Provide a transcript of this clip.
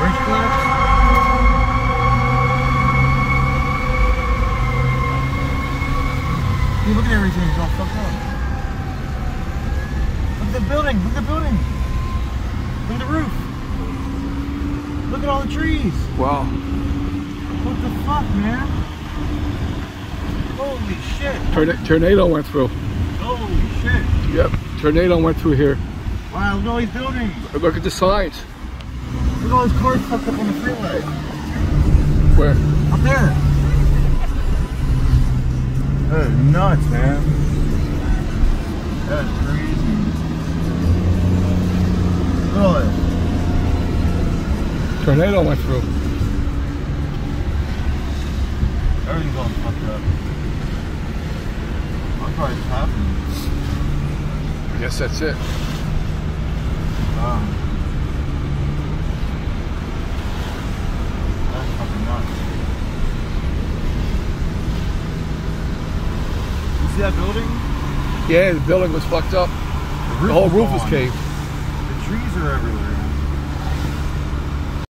Bridge look at everything. It's all fucked up. Look at the building. Look at the building. Look at the roof. Look at all the trees. Wow. What the fuck, man? Holy shit. Torna- tornado went through. Holy shit. Yep. Tornado went through here. Wow, look at all these buildings. Look at the signs. Look at all these cars fucked up on the freeway. Where? Up there. That is nuts, man. That is crazy. Look at all this. Tornado went through. Everything's all fucked up. I'm probably just happening. I guess that's it. Wow. That's fucking nuts. You see that building? Yeah, the building was fucked up. The whole roof was gone. caved. The trees are everywhere.